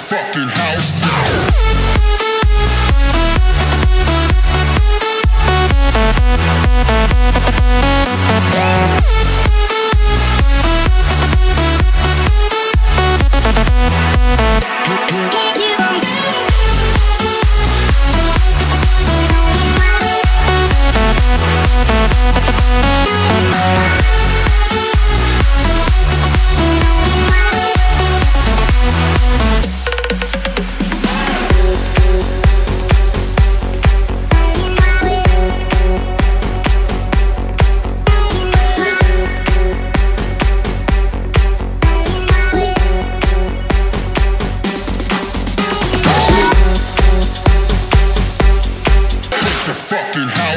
fucking house down. fucking house.